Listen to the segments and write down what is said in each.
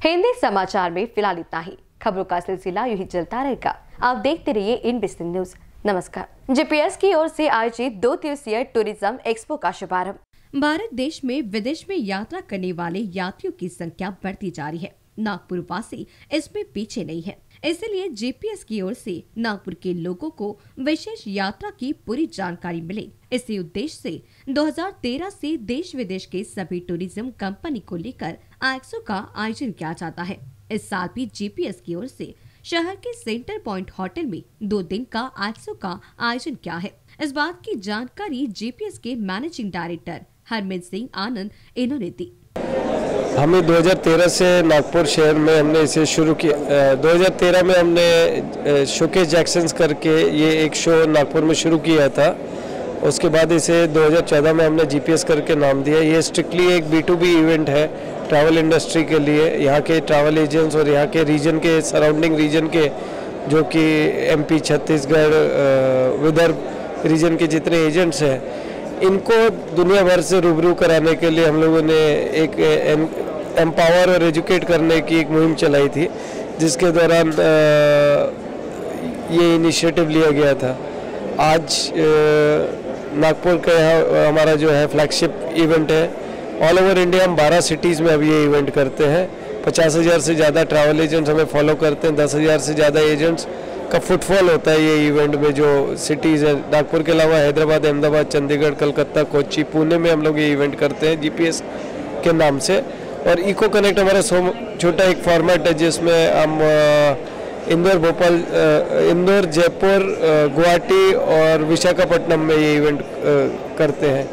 हिंदी समाचार में फ़िलहाल इतना ही। खबरों का सिलसिला यू ही चलता रहेगा। आप देखते रहिए इन बिस्तर न्यूज़ नमस्कार। जीपीएस की ओर से आयोजित दो दिवसीय टूरिज़्म एक्सपो का शुभारंभ। भारत देश में विदेश में यात्रा करने वाले यात्रियों की संख्या बढ़ती जा रही है। नागपुर वासी इसमें पीछे नहीं है। इसलिए जीपीएस की ओर से नागपुर के लोगों को विशेष यात्रा की पूरी जानकारी मिले। इसी उद्देश्य से 2013 से देश विदेश के सभी टूरिज़्म कंपनी को लेकर एक्सो का आयोजन किया जाता है। इस साल भी जीपीएस की ओर से शहर के सेंटर पॉइंट होटल में दो दिन का एक्सो का आयोजन किया है। इस बात की जानकारी जीपीएस के मैनेजिंग डायरेक्टर हरमित सिंह आनंद इन्होंने दी। हमें 2013 से नागपुर शहर में हमने इसे शुरू किया 2013 में हमने शोकेस जैक्सन्स करके ये एक शो नागपुर में शुरू किया था। उसके बाद इसे 2014 में हमने जीपीएस करके नाम दिया। ये स्ट्रिक्टली एक बी टू बी इवेंट है ट्रैवल इंडस्ट्री के लिए। यहाँ के ट्रैवल एजेंट्स और यहाँ के रीजन के सराउंडिंग रीजन के, जो कि एमपी छत्तीसगढ़ विदर्भ रीजन के जितने एजेंट्स हैं, इनको दुनिया भर से रूबरू कराने के लिए हम लोगों ने एक एम्पावर और एजुकेट करने की एक मुहिम चलाई थी, जिसके दौरान ये इनिशिएटिव लिया गया था। आज नागपुर का यहाँ हमारा जो है फ्लैगशिप इवेंट है। ऑल ओवर इंडिया हम 12 सिटीज़ में अब ये इवेंट करते हैं। पचास हज़ार से ज़्यादा ट्रैवल एजेंट्स हमें फॉलो करते हैं। दस हज़ार से ज़्यादा एजेंट्स का फुटफॉल होता है ये इवेंट में जो सिटीज़ है। नागपुर के अलावा हैदराबाद, अहमदाबाद, चंडीगढ़, कलकत्ता कोची पुणे में हम लोग ये इवेंट करते हैं जीपीएस के नाम से। और इको कनेक्ट हमारा छोटा एक फॉर्मेट है जिसमें हम इंदौर, भोपाल इंदौर, जयपुर गुवाहाटी और विशाखापट्टनम में ये इवेंट करते हैं।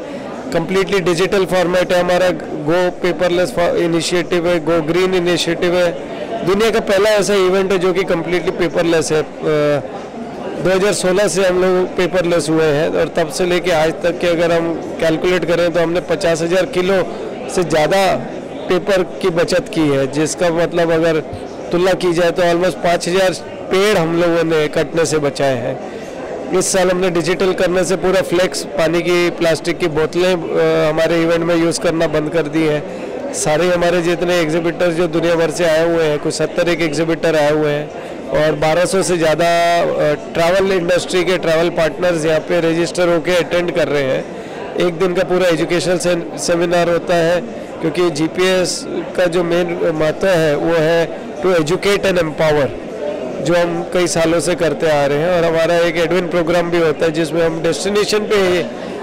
कम्प्लीटली डिजिटल फॉर्मेट है हमारा। गो पेपरलेस इनिशिएटिव है गो ग्रीन इनिशिएटिव है। दुनिया का पहला ऐसा इवेंट है जो कि कम्प्लीटली पेपरलेस है। 2016 से हम लोग पेपरलेस हुए हैं और तब से लेके आज तक के अगर हम कैलकुलेट करें तो हमने पचास हज़ार किलो से ज़्यादा पेपर की बचत की है जिसका मतलब अगर तुलना की जाए तो ऑलमोस्ट पाँच हज़ार पेड़ हम लोगों ने कटने से बचाए हैं। इस साल हमने डिजिटल करने से पूरा फ्लेक्स पानी की प्लास्टिक की बोतलें हमारे इवेंट में यूज़ करना बंद कर दी है। सारे हमारे जितने एग्जिबिटर जो दुनिया भर से आए हुए हैं कुछ सत्तर एक एग्जिबिटर आए हुए हैं और 1200 से ज़्यादा ट्रैवल इंडस्ट्री के ट्रैवल पार्टनर्स यहाँ पे रजिस्टर होके अटेंड कर रहे हैं। एक दिन का पूरा एजुकेशन से, सेमिनार होता है। क्योंकि जीपीएस का जो मेन महत्व है, वो है टू एजुकेट एंड एम्पावर जो हम कई सालों से करते आ रहे हैं। और हमारा एक एडविन प्रोग्राम भी होता है, जिसमें हम डेस्टिनेशन पे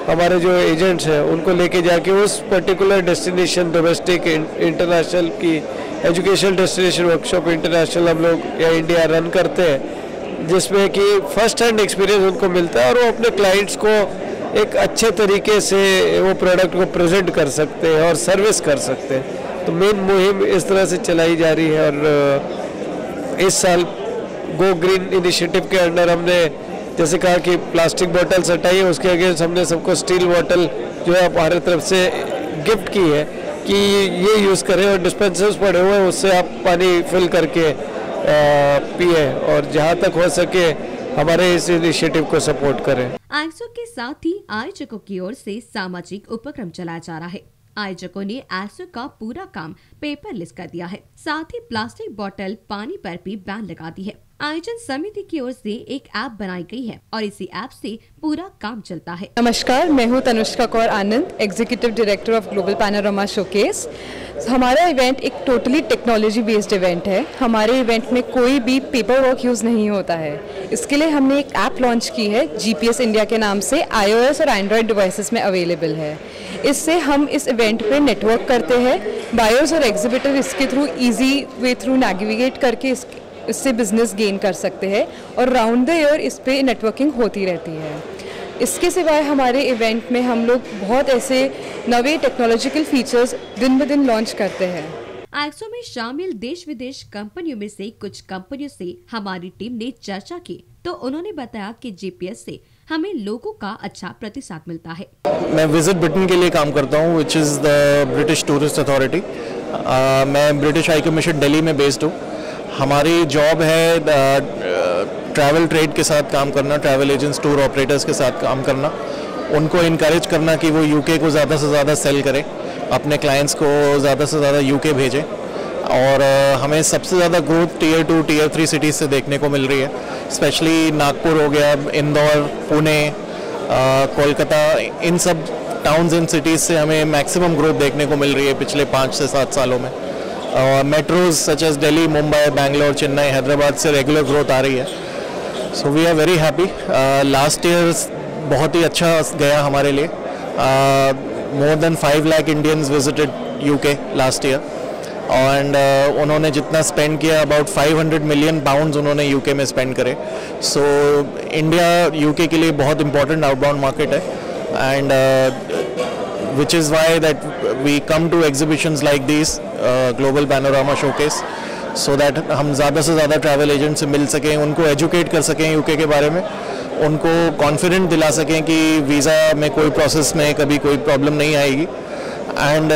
हमारे जो एजेंट्स हैं, उनको लेके जाके उस पर्टिकुलर डेस्टिनेशन डोमेस्टिक इंटरनेशनल की एजुकेशन डेस्टिनेशन वर्कशॉप इंटरनेशनल हम लोग या इंडिया रन करते हैं, जिसमें कि फ़र्स्ट हैंड एक्सपीरियंस उनको मिलता है और वो अपने क्लाइंट्स को एक अच्छे तरीके से वो प्रोडक्ट को प्रेजेंट कर सकते हैं और सर्विस कर सकते हैं। तो मेन मुहिम इस तरह से चलाई जा रही है और इस साल गो ग्रीन इनिशिएटिव के अंडर हमने, जैसे कहा कि प्लास्टिक बोतल हटाई है, उसके अगेंस्ट हमने सबको स्टील बॉटल जो है हमारे तरफ़ से गिफ्ट की है कि ये यूज़ करें और डिस्पेंसर्स पड़े हुए हैं, उससे आप पानी फिल करके पिए और जहाँ तक हो सके हमारे इस इनिशिएटिव को सपोर्ट करें। आयोजक के साथ ही आयोजकों की ओर से सामाजिक उपक्रम चलाया जा रहा है। आयोजकों ने आयसो का पूरा काम पेपरलेस कर दिया है। साथ ही प्लास्टिक बोतल पानी पर भी बैन लगा दी है। आयोजन समिति की ओर से एक ऐप बनाई गई है और इसी ऐप से पूरा काम चलता है। नमस्कार, मैं हूँ Tanushka Kaur Anand executive director of global panorama showcase हमारा इवेंट एक टोटली टेक्नोलॉजी बेस्ड इवेंट है। हमारे इवेंट में कोई भी पेपर वर्क यूज़ नहीं होता है। इसके लिए हमने एक ऐप लॉन्च की है जीपीएस इंडिया के नाम से आईओएस और एंड्रॉयड डिवाइसेस में अवेलेबल है। इससे हम इस इवेंट पे नेटवर्क करते हैं। बायर्स और एग्जिबिटर इसके through easy way through navigate करके इस इससे बिज़नेस गेन कर सकते हैं और राउंड द ईयर इस पर नेटवर्किंग होती रहती है। इसके सिवाय हमारे इवेंट में हम लोग बहुत ऐसे नवे टेक्नोलॉजिकल फीचर्स दिन ब दिन लॉन्च करते हैं। एक्सो में शामिल देश विदेश कंपनियों में से कुछ कंपनियों से हमारी टीम ने चर्चा की तो उन्होंने बताया कि जीपीएस से हमें लोगों का अच्छा प्रतिसाद मिलता है। मैं विज़िट ब्रिटेन के लिए काम करता हूँ which is the British tourist authority मैं ब्रिटिश हाई कमीशन दिल्ली में बेस्ड हूँ। हमारी जॉब है ट्रैवल ट्रेड के साथ काम करना ट्रैवल एजेंट्स टूर ऑपरेटर्स के साथ काम करना। उनको इनक्रेज करना कि वो यूके को ज़्यादा से ज़्यादा सेल करें अपने क्लाइंट्स को ज़्यादा से ज़्यादा यूके भेजें। और uh, हमें सबसे ज़्यादा growth tier two tier three cities से देखने को मिल रही है। स्पेशली नागपुर हो गया इंदौर पुणे uh, कोलकाता इन सब टाउन्स एंड सिटीज़ से हमें मैक्सिमम ग्रोथ देखने को मिल रही है पिछले पाँच से सात सालों में। Metros such as Delhi Mumbai Bangalore Chennai Hyderabad से रेगुलर ग्रोथ आ रही है। So we are very happy last year बहुत ही अच्छा गया हमारे लिए। More than five lakh Indians visited UK last year and उन्होंने जितना स्पेंड किया अबाउट 500 मिलियन पाउंड्स उन्होंने यूके में स्पेंड करे। सो इंडिया यूके के लिए बहुत इंपॉर्टेंट आउटबाउंड मार्केट है। And which is why that we come to exhibitions like these uh, global panorama showcase so that हम ज़्यादा से ज़्यादा ट्रैवल एजेंट से मिल सकें उनको एजुकेट कर सकें यूके के बारे में उनको कॉन्फिडेंट दिला सकें कि वीज़ा में कोई प्रोसेस में कभी कोई प्रॉब्लम नहीं आएगी एंड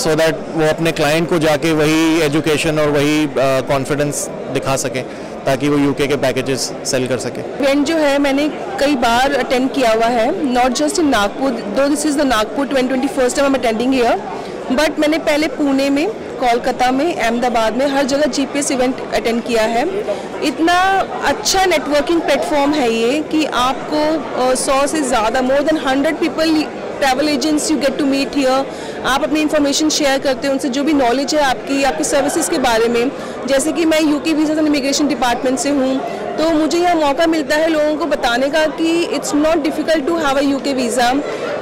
सो दैट वो अपने क्लाइंट को जाके वही एजुकेशन और वही कॉन्फिडेंस uh, दिखा सकें। ताकि वो यूके के पैकेजेस सेल कर सके। इवेंट जो है, मैंने कई बार अटेंड किया हुआ है। नॉट जस्ट इन नागपुर दो this is the Nagpur 2021 first time attending year but मैंने पहले पुणे में कोलकाता में अहमदाबाद में, हर जगह जीपीएस इवेंट अटेंड किया है। इतना अच्छा नेटवर्किंग प्लेटफॉर्म है ये कि आपको सौ से ज़्यादा more than hundred people travel agents you get to meet here आप अपनी इन्फॉर्मेशन शेयर करते हैं, उनसे जो भी नॉलेज है आपकी आपकी सर्विसेज़ के बारे में। जैसे कि मैं UK visa and immigration department से हूँ तो मुझे यह मौका मिलता है लोगों को बताने का कि it's not difficult to have a UK visa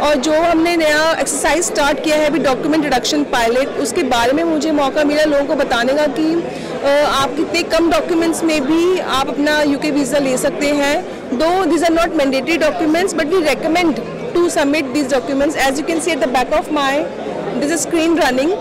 और जो हमने नया एक्सरसाइज स्टार्ट किया है, अभी डॉक्यूमेंट रिडक्शन पायलट उसके बारे में मुझे मौका मिला लोगों को बताने का कि आप कितने कम डॉक्यूमेंट्स में भी आप अपना यूके वीज़ा ले सकते हैं। Though these are not mandatory documents but we recommend to submit this documents as you can see at the back of my this screen running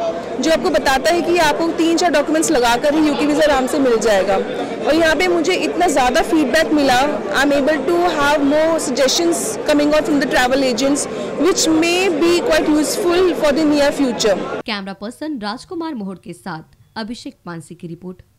जो आपको बताता है कि आपको तीन चार डॉक्यूमेंट्स लगाकर ही यूके वीज़ा आराम से मिल जाएगा। और यहाँ पे मुझे इतना ज़्यादा फीडबैक मिला। I am able to have more suggestions coming out from the travel agents which may be quite useful for the near future camera person Rajkumar Mohar के साथ अभिषेक मानसी की रिपोर्ट